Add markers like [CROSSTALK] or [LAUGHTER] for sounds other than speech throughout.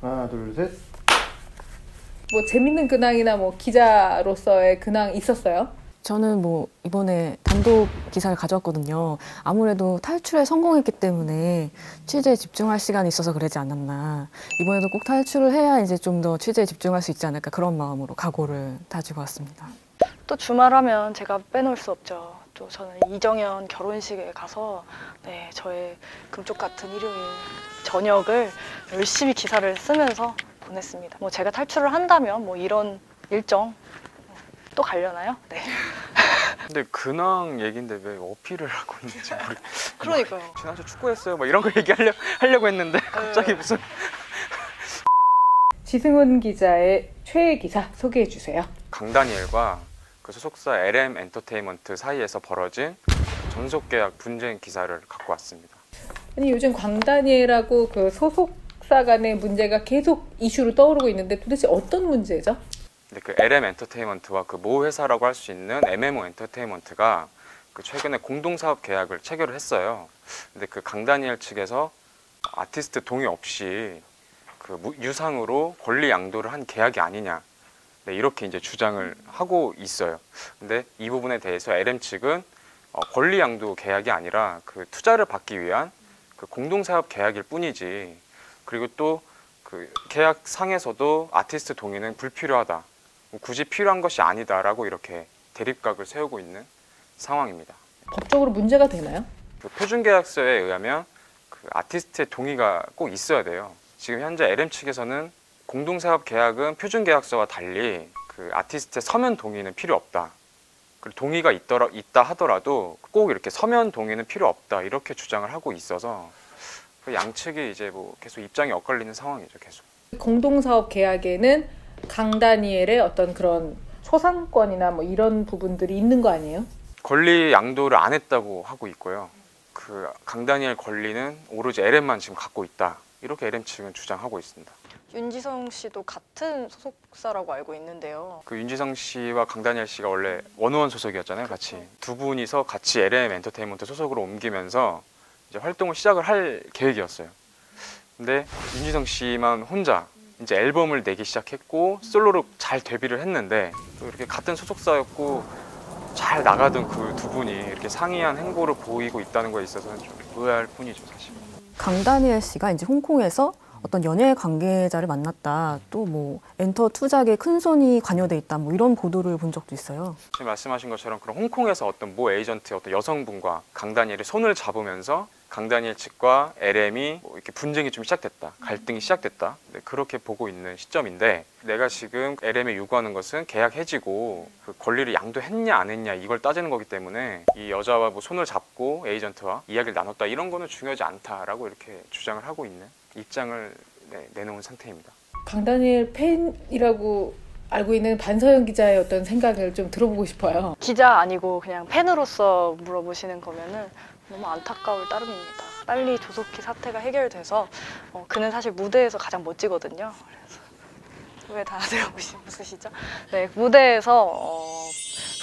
하나 둘 셋. 뭐 재밌는 근황이나 뭐 기자로서의 근황 있었어요? 저는 뭐 이번에 단독 기사를 가져왔거든요. 아무래도 탈출에 성공했기 때문에 취재에 집중할 시간이 있어서 그러지 않았나. 이번에도 꼭 탈출을 해야 이제 좀 더 취재에 집중할 수 있지 않을까 그런 마음으로 각오를 다지고 왔습니다. 또 주말 하면 제가 빼놓을 수 없죠. 또 저는 이정현 결혼식에 가서 네, 저의 금쪽 같은 일요일 저녁을 열심히 기사를 쓰면서 보냈습니다. 뭐 제가 탈출을 한다면 뭐 이런 일정 또 가려나요? 네. [LAUGHS] 근데 근황 얘긴데 왜 어필을 하고 있는지 모르. 그러니까요. 지난주 축구했어요. 뭐 이런 거 얘기하려 하려고 했는데 갑자기 무슨 지승훈 기자의 최애 기사 소개해 주세요. 강다니엘과 그 소속사 LM 엔터테인먼트 사이에서 벌어진 전속 계약 분쟁 기사를 갖고 왔습니다. 아니 요즘 광다니엘하고 그 소속사 간의 문제가 계속 이슈로 떠오르고 있는데 도대체 어떤 문제죠? 근데 그 LM 엔터테인먼트와 그 모 회사라고 할 수 있는 MMO 엔터테인먼트가 그 최근에 공동 사업 계약을 체결을 했어요. 근데 그 강다니엘 측에서 아티스트 동의 없이 그 무- 유상으로 권리 양도를 한 계약이 아니냐. 네, 이렇게 이제 주장을 하고 있어요. 근데 이 부분에 대해서 LM 측은 어, 권리 양도 계약이 아니라 그 투자를 받기 위한 그 공동 사업 계약일 뿐이지. 그리고 또 그 계약 상에서도 아티스트 동의는 불필요하다. 뭐 굳이 필요한 것이 아니다라고 이렇게 대립각을 세우고 있는 상황입니다. 법적으로 문제가 되나요? 그 표준 계약서에 의하면 그 아티스트의 동의가 꼭 있어야 돼요. 지금 현재 LM 측에서는 공동사업 계약은 표준 계약서와 달리 그 아티스트의 서면 동의는 필요 없다. 그리고 동의가 있더라, 있다 하더라도 꼭 이렇게 서면 동의는 필요 없다 이렇게 주장을 하고 있어서 그 양측이 이제 뭐 계속 입장이 엇갈리는 상황이죠 계속. 공동사업 계약에는 강다니엘의 어떤 그런 초상권이나 뭐 이런 부분들이 있는 거 아니에요? 권리 양도를 안 했다고 하고 있고요. 그 강다니엘 권리는 오로지 LM만 지금 갖고 있다. 이렇게 LM 측은 주장하고 있습니다. 윤지성 씨도 같은 소속사라고 알고 있는데요. 그 윤지성 씨와 강다니엘 씨가 원래 원우원 소속이었잖아요, 같이. 두 분이서 같이 LM 엔터테인먼트 소속으로 옮기면서 이제 활동을 시작을 할 계획이었어요. 근데 윤지성 씨만 혼자 이제 앨범을 내기 시작했고 솔로로 잘 데뷔를 했는데 또 이렇게 같은 소속사였고 잘 나가던 그 두 분이 이렇게 상이한 행보를 보이고 있다는 거에 있어서는 좀 의아할 뿐이죠, 사실. 강다니엘 씨가 이제 홍콩에서 어떤 연예 관계자를 만났다. 또 뭐 엔터 투자계 큰 손이 관여돼 있다. 뭐 이런 보도를 본 적도 있어요. 지금 말씀하신 것처럼 그런 홍콩에서 어떤 모 에이전트의 어떤 여성분과 강다니엘이 손을 잡으면서 강다니엘 측과 LM이 뭐 이렇게 분쟁이 좀 시작됐다, 갈등이 시작됐다. 네, 그렇게 보고 있는 시점인데 내가 지금 LM에 요구하는 것은 계약 해지고 그 권리를 양도했냐 안 했냐 이걸 따지는 거기 때문에 이 여자와 뭐 손을 잡고 에이전트와 이야기를 나눴다 이런 거는 중요하지 않다라고 이렇게 주장을 하고 있는 입장을 네, 내놓은 상태입니다. 강다니엘 팬이라고 알고 있는 반서영 기자의 어떤 생각을 좀 들어보고 싶어요. 기자 아니고 그냥 팬으로서 물어보시는 거면은 너무 안타까울 따름입니다. 빨리 조속히 사태가 해결돼서 어, 그는 사실 무대에서 가장 멋지거든요. 그래서 왜 다들 웃으- 웃으시죠? 네, 무대에서 어,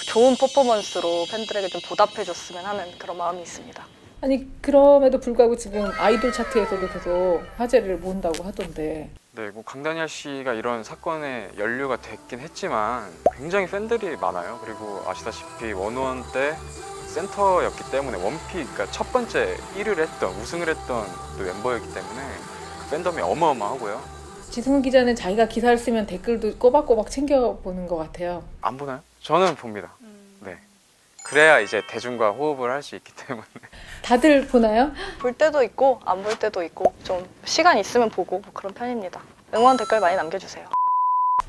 좋은 퍼포먼스로 팬들에게 좀 보답해줬으면 하는 그런 마음이 있습니다. 아니 그럼에도 불구하고 지금 아이돌 차트에서도 계속 화제를 모은다고 하던데 네, 뭐 강다니엘 씨가 이런 사건에 연루가 됐긴 했지만 굉장히 팬들이 많아요. 그리고 아시다시피 원원 때 센터였기 때문에 원픽, 그러니까 첫 번째 1위를 했던 우승을 했던 또 멤버였기 때문에 그 팬덤이 어마어마하고요. 지승훈 기자는 자기가 기사를 쓰면 댓글도 꼬박꼬박 챙겨보는 것 같아요. 안 보나요? 저는 봅니다. 네. 그래야 이제 대중과 호흡을 할 수 있기 때문에. 다들 보나요? 볼 때도 있고 안 볼 때도 있고 좀 시간 있으면 보고 뭐 그런 편입니다. 응원 댓글 많이 남겨주세요.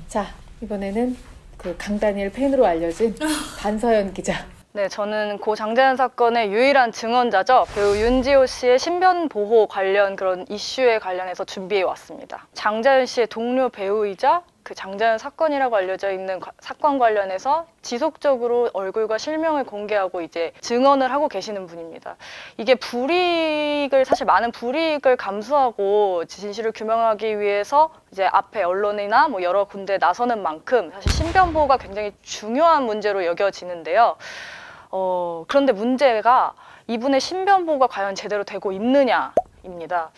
자 이번에는 그 강다니엘 팬으로 알려진 [LAUGHS] 반서연 기자. 네, 저는 고 장자연 사건의 유일한 증언자죠. 배우 윤지호 씨의 신변 보호 관련 그런 이슈에 관련해서 준비해 왔습니다. 장자연 씨의 동료 배우이자 그 장자연 사건이라고 알려져 있는 과- 사건 관련해서 지속적으로 얼굴과 실명을 공개하고 이제 증언을 하고 계시는 분입니다. 이게 불이익을 사실 많은 불이익을 감수하고 진실을 규명하기 위해서 이제 앞에 언론이나 뭐 여러 군데 나서는 만큼 사실 신변 보호가 굉장히 중요한 문제로 여겨지는데요. 어, 그런데 문제가 이분의 신변 보호가 과연 제대로 되고 있느냐입니다.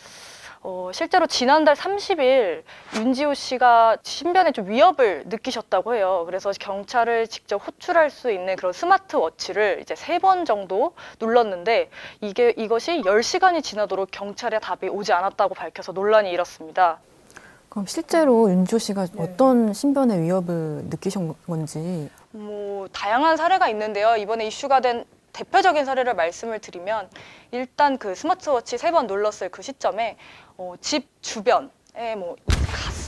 어, 실제로 지난달 30일 윤지호 씨가 신변에 좀 위협을 느끼셨다고 해요. 그래서 경찰을 직접 호출할 수 있는 그런 스마트워치를 이제 세 번 정도 눌렀는데 이게 이것이 10시간이 지나도록 경찰의 답이 오지 않았다고 밝혀서 논란이 일었습니다. 그럼 실제로 윤지호 씨가 네. 어떤 신변의 위협을 느끼신 건지 뭐 다양한 사례가 있는데요. 이번에 이슈가 된 대표적인 사례를 말씀을 드리면 일단 그 스마트워치 세 번 눌렀을 그 시점에 어, 집 주변에 뭐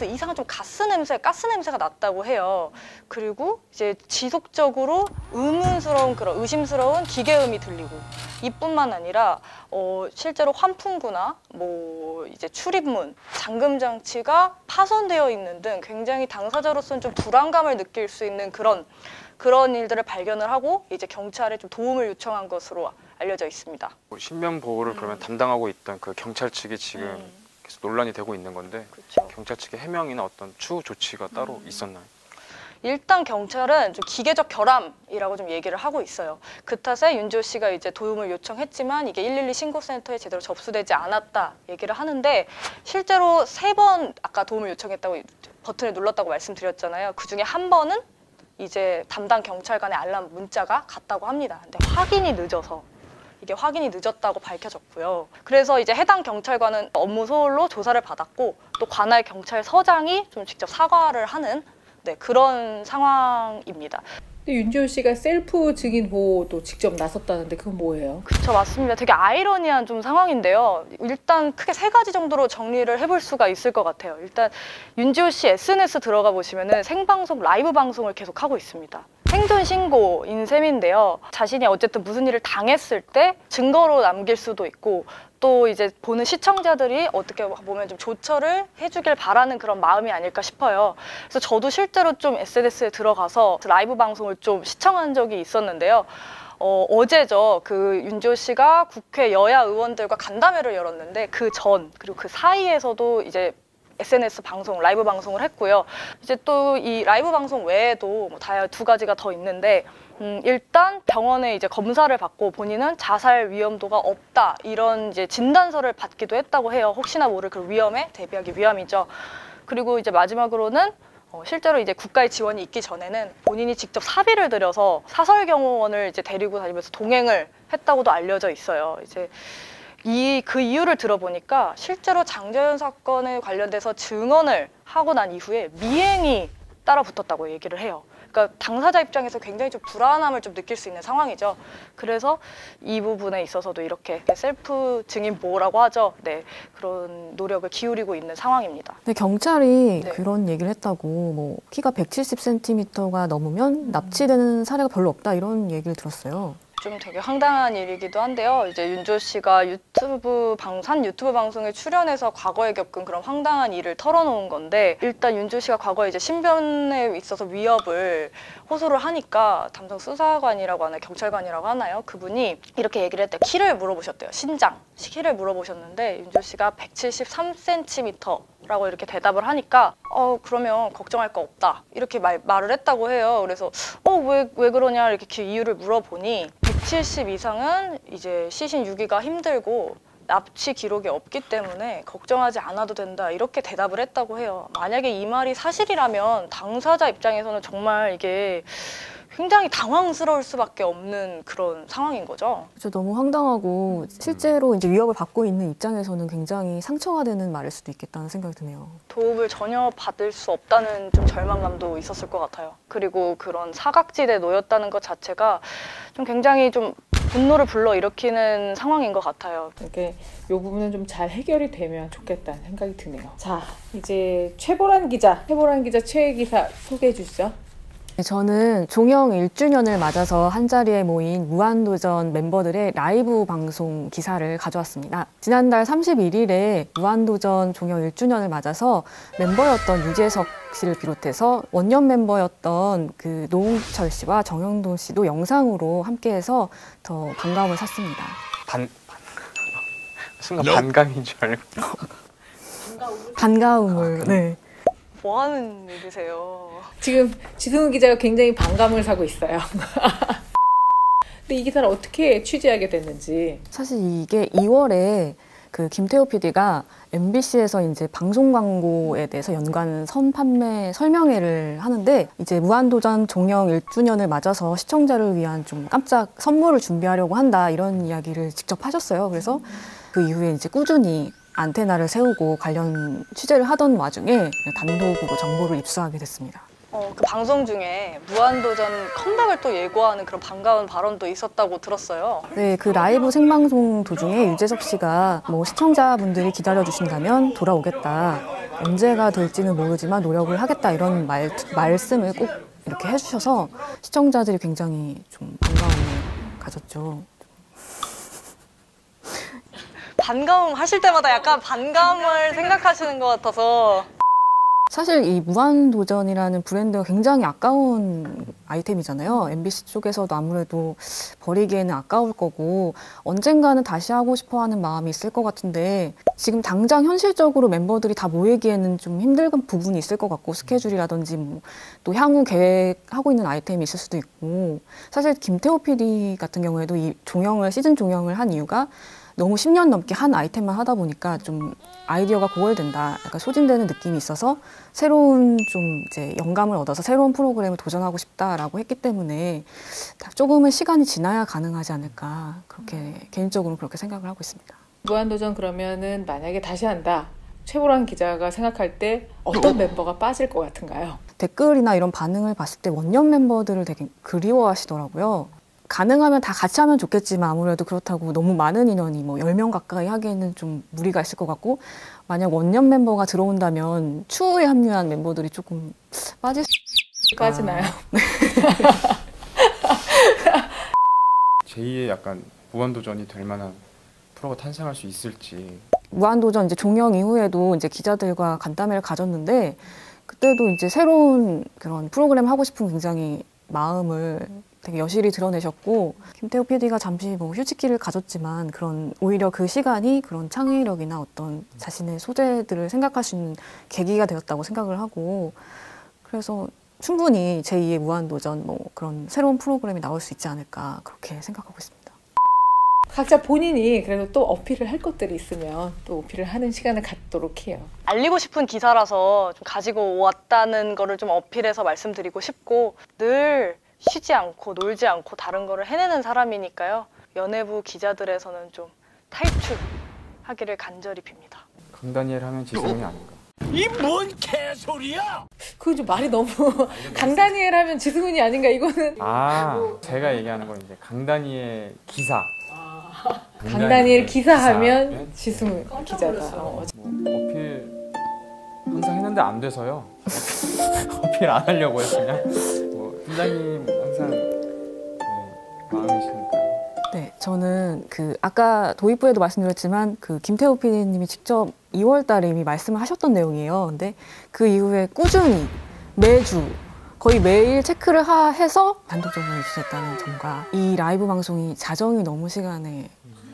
가스 이상한 좀 가스 냄새, 가스 냄새가 났다고 해요. 그리고 이제 지속적으로 의문스러운 그런 의심스러운 기계음이 들리고 이뿐만 아니라 어, 실제로 환풍구나 뭐 이제 출입문, 잠금 장치가 파손되어 있는 등 굉장히 당사자로서는 좀 불안감을 느낄 수 있는 그런 그런 일들을 발견을 하고 이제 경찰에 좀 도움을 요청한 것으로 알려져 있습니다. 뭐 신변 보호를 그러면 담당하고 있던 그 경찰 측이 지금 음, 논란이 되고 있는 건데 그렇죠. 경찰 측의 해명이나 어떤 추후 조치가 따로 음. 있었나요? 일단 경찰은 좀 기계적 결함이라고 좀 얘기를 하고 있어요. 그 탓에 윤지호 씨가 이제 도움을 요청했지만 이게 112 신고센터에 제대로 접수되지 않았다 얘기를 하는데 실제로 세 번 아까 도움을 요청했다고 버튼을 눌렀다고 말씀드렸잖아요. 그 중에 한 번은 이제 담당 경찰관의 알람 문자가 갔다고 합니다. 근데 확인이 늦어서 이게 확인이 늦었다고 밝혀졌고요. 그래서 이제 해당 경찰관은 업무 소홀로 조사를 받았고 또 관할 경찰서장이 좀 직접 사과를 하는 네, 그런 상황입니다. 근데 윤지호 씨가 셀프 증인 보호도 직접 나섰다는데 그건 뭐예요? 그렇죠, 맞습니다. 되게 아이러니한 좀 상황인데요. 일단 크게 세 가지 정도로 정리를 해볼 수가 있을 것 같아요. 일단 윤지호 씨 SNS 들어가 보시면은 생방송, 라이브 방송을 계속 하고 있습니다. 생존 신고인 셈인데요. 자신이 어쨌든 무슨 일을 당했을 때 증거로 남길 수도 있고 또 이제 보는 시청자들이 어떻게 보면 좀 조처를 해주길 바라는 그런 마음이 아닐까 싶어요. 그래서 저도 실제로 좀 SNS에 들어가서 라이브 방송을 좀 시청한 적이 있었는데요. 어, 어제죠. 그 윤지호 씨가 국회 여야 의원들과 간담회를 열었는데 그 전 그리고 그 사이에서도 이제 SNS 방송, 라이브 방송을 했고요. 이제 또 이 라이브 방송 외에도 뭐 다양 두 가지가 더 있는데 음, 일단 병원에 이제 검사를 받고 본인은 자살 위험도가 없다 이런 이제 진단서를 받기도 했다고 해요. 혹시나 모를 그 위험에 대비하기 위함이죠. 그리고 이제 마지막으로는 어, 실제로 이제 국가의 지원이 있기 전에는 본인이 직접 사비를 들여서 사설경호원을 이제 데리고 다니면서 동행을 했다고도 알려져 있어요. 이제 이 그 이유를 들어보니까 실제로 장재현 사건에 관련돼서 증언을 하고 난 이후에 미행이 따라 붙었다고 얘기를 해요. 그러니까 당사자 입장에서 굉장히 좀 불안함을 좀 느낄 수 있는 상황이죠. 그래서 이 부분에 있어서도 이렇게 셀프 증인 보호라고 하죠. 네, 그런 노력을 기울이고 있는 상황입니다. 근데 경찰이 네. 그런 얘기를 했다고 뭐 키가 170cm가 넘으면 납치되는 사례가 별로 없다 이런 얘기를 들었어요. 좀 되게 황당한 일이기도 한데요. 이제 윤조 씨가 유튜브 방산 유튜브 방송에 출연해서 과거에 겪은 그런 황당한 일을 털어놓은 건데 일단 윤조 씨가 과거에 이제 신변에 있어서 위협을 호소를 하니까 담당 수사관이라고 하나요? 경찰관이라고 하나요? 그분이 이렇게 얘기를 했대요. 키를 물어보셨대요. 신장. 키를 물어보셨는데 윤조 씨가 173cm라고 이렇게 대답을 하니까 어 그러면 걱정할 거 없다 이렇게 말, 말을 했다고 해요. 그래서 어왜왜 그러냐 이렇게 그 이유를 물어보니 170 이상은 이제 시신 유기가 힘들고 납치 기록이 없기 때문에 걱정하지 않아도 된다 이렇게 대답을 했다고 해요. 만약에 이 말이 사실이라면 당사자 입장에서는 정말 이게 굉장히 당황스러울 수밖에 없는 그런 상황인 거죠. 그래서 너무 황당하고 실제로 이제 위협을 받고 있는 입장에서는 굉장히 상처가 되는 말일 수도 있겠다는 생각이 드네요. 도움을 전혀 받을 수 없다는 좀 절망감도 있었을 것 같아요. 그리고 그런 사각지대에 놓였다는 것 자체가 좀 굉장히 좀 분노를 불러 일으키는 상황인 것 같아요. 이렇게 이 부분은 좀 잘 해결이 되면 좋겠다는 생각이 드네요. 자, 이제 최보란 기자, 최보란 기자 최애 기사 소개해 주시죠. 저는 종영 1주년을 맞아서 한자리에 모인 무한도전 멤버들의 라이브 방송 기사를 가져왔습니다. 지난달 31일에 무한도전 종영 1주년을 맞아서 멤버였던 유재석 씨를 비롯해서 원년 멤버였던 그 노홍철 씨와 정영돈 씨도 영상으로 함께해서 더 반감을 샀습니다. 반, 반 [LAUGHS] 순간 반감인 줄 알고 반가움을 네. 뭐 하는 일이세요? 지금 지승우 기자가 굉장히 반감을 사고 있어요. [LAUGHS] 근데 이 기사를 어떻게 취재하게 됐는지. 사실 이게 2월에 그 김태호 PD가 MBC에서 이제 방송 광고에 대해서 연간 선판매 설명회를 하는데 이제 무한도전 종영 1주년을 맞아서 시청자를 위한 좀 깜짝 선물을 준비하려고 한다 이런 이야기를 직접 하셨어요. 그래서 그 이후에 이제 꾸준히 안테나를 세우고 관련 취재를 하던 와중에 단독으로 정보를 입수하게 됐습니다. 어, 그 방송 중에 무한도전 컴백을 또 예고하는 그런 반가운 발언도 있었다고 들었어요. 네, 그 라이브 생방송 도중에 유재석 씨가 뭐 시청자분들이 기다려주신다면 돌아오겠다. 언제가 될지는 모르지만 노력을 하겠다. 이런 말, 말씀을 꼭 이렇게 해주셔서 시청자들이 굉장히 좀 반가움을 가졌죠. 반가움 하실 때마다 약간 반감을 생각하시는 것 같아서 사실 이 무한도전이라는 브랜드가 굉장히 아까운 아이템이잖아요. MBC 쪽에서도 아무래도 버리기에는 아까울 거고 언젠가는 다시 하고 싶어 하는 마음이 있을 것 같은데 지금 당장 현실적으로 멤버들이 다 모이기에는 좀 힘든 부분이 있을 것 같고 스케줄이라든지 뭐 또 향후 계획하고 있는 아이템이 있을 수도 있고 사실 김태호 PD 같은 경우에도 이 종영을 시즌 종영을 한 이유가 너무 10년 넘게 한 아이템만 하다 보니까 좀 아이디어가 고갈된다. 약간 소진되는 느낌이 있어서 새로운 좀 이제 영감을 얻어서 새로운 프로그램을 도전하고 싶다라고 했기 때문에 조금은 시간이 지나야 가능하지 않을까. 그렇게 개인적으로 그렇게 생각을 하고 있습니다. 무한도전 그러면은 만약에 다시 한다. 최보란 기자가 생각할 때 어떤 멤버가 빠질 것 같은가요? 댓글이나 이런 반응을 봤을 때 원년 멤버들을 되게 그리워하시더라고요. 가능하면 다 같이 하면 좋겠지만 아무래도 그렇다고 너무 많은 인원이 뭐 10명 가까이 하기에는 좀 무리가 있을 것 같고 만약 원년 멤버가 들어온다면 추후에 합류한 멤버들이 조금 빠질 수. 빠지나요? [LAUGHS] 제2의 약간 무한도전이 될 만한 프로가 탄생할 수 있을지 무한도전 이제 종영 이후에도 이제 기자들과 간담회를 가졌는데 그때도 이제 새로운 그런 프로그램 하고 싶은 굉장히 마음을 되게 여실히 드러내셨고 김태호 PD가 잠시 뭐 휴식기를 가졌지만 그런 오히려 그 시간이 그런 창의력이나 어떤 자신의 소재들을 생각할 수 있는 계기가 되었다고 생각을 하고 그래서 충분히 제2의 무한도전 뭐 그런 새로운 프로그램이 나올 수 있지 않을까 그렇게 생각하고 있습니다. 각자 본인이 그래도 또 어필을 할 것들이 있으면 또 어필을 하는 시간을 갖도록 해요. 알리고 싶은 기사라서 좀 가지고 왔다는 거를 좀 어필해서 말씀드리고 싶고 늘 쉬지 않고 놀지 않고 다른 거를 해내는 사람이니까요. 연예부 기자들에서는 좀 탈출하기를 간절히 빕니다. 강다니엘 하면 지성이 아닌가 이 뭔 개소리야! 그건 좀 말이 너무 [LAUGHS] 강다니엘 하면 지승훈이 아닌가 이거는 아 제가 얘기하는 건 이제 강다니엘 기사 강다니엘 기사 하면 기사. 지승훈 기자다. 어, 뭐 어필 항상 했는데 안 돼서요 [LAUGHS] 어필 안 하려고 해요 그냥 뭐 팀장님 항상 네, 마음이시니까요 네, 저는 그 아까 도입부에도 말씀드렸지만 그 김태호 PD님이 직접 2월 달에 이미 말씀을 하셨던 내용이에요. 근데 그 이후에 꾸준히 매주 거의 매일 체크를 하, 해서 단독적으로 유지했다는 점과 이 라이브 방송이 자정이 넘은 시간에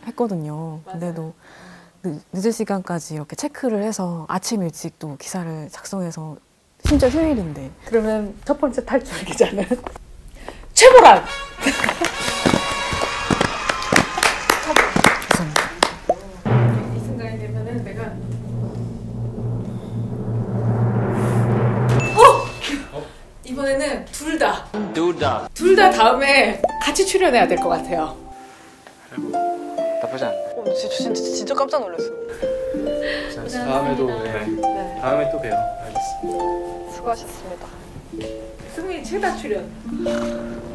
했거든요. 근데도 늦, 늦은 시간까지 이렇게 체크를 해서 아침 일찍 또 기사를 작성해서 심지어 휴일인데 그러면 첫 번째 탈출 기자는 최보란. 죄송합니다. 이 순간이 되면은 내가 어 이번에는 둘 다. 둘 다 다음에 같이 출연해야 될 것 같아요. 나쁘지 않네. 어, 진짜, 진짜, 진짜 깜짝 놀랐어요. 다음에도 네. 다음에 또 봬요 알겠습니다 수고하셨습니다. 승민이 최다 출연.